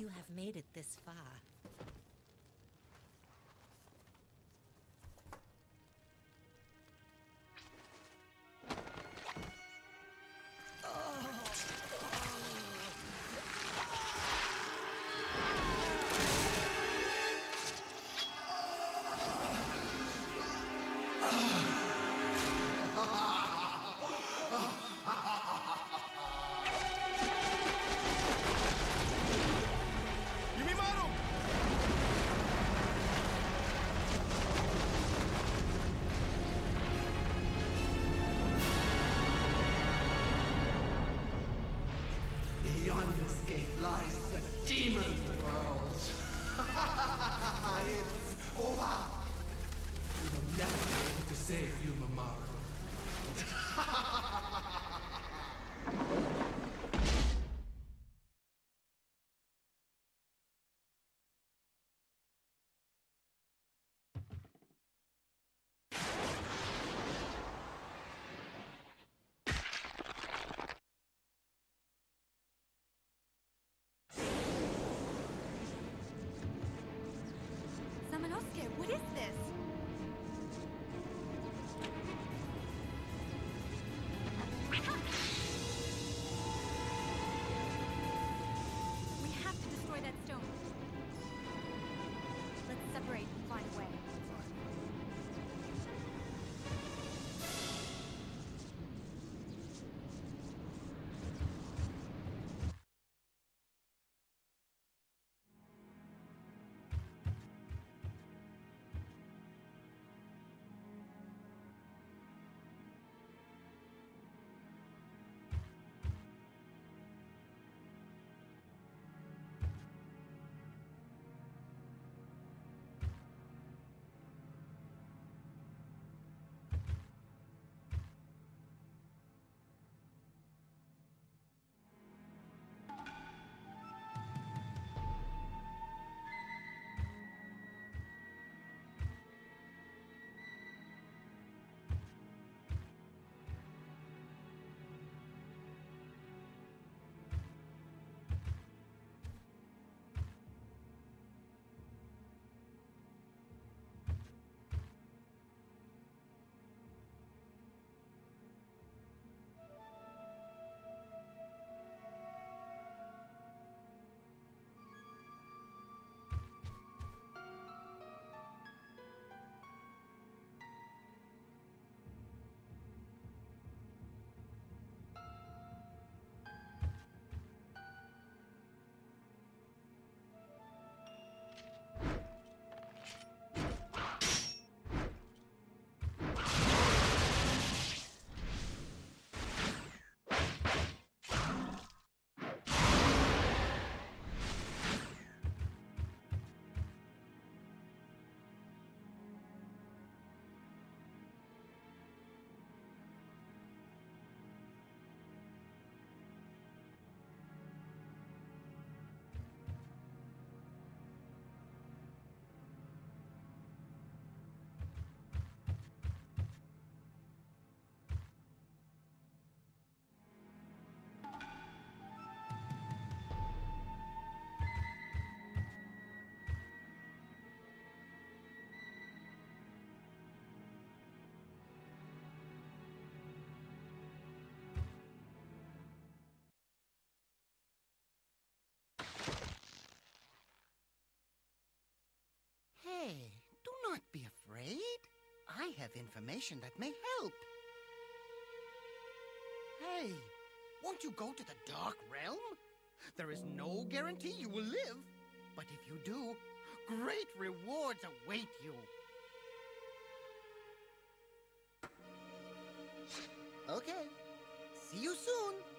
you have made it this far. Hey, do not be afraid. I have information that may help. Hey, won't you go to the Dark Realm? There is no guarantee you will live, but if you do, great rewards await you. Okay, see you soon.